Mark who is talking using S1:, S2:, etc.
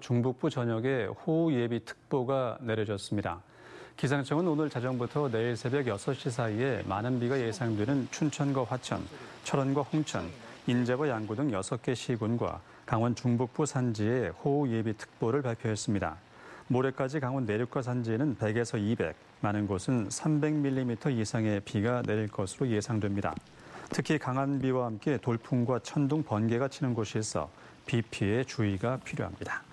S1: 중북부 전역에 호우 예비 특보가 내려졌습니다. 기상청은 오늘 자정부터 내일 새벽 6시 사이에 많은 비가 예상되는 춘천과 화천, 철원과 홍천, 인제와 양구 등 6개 시군과 강원 중북부 산지에 호우 예비 특보를 발표했습니다. 모레까지 강원 내륙과 산지에는 100에서 200, 많은 곳은 300mm 이상의 비가 내릴 것으로 예상됩니다. 특히 강한 비와 함께 돌풍과 천둥, 번개가 치는 곳이 있어 비 피해 주의가 필요합니다.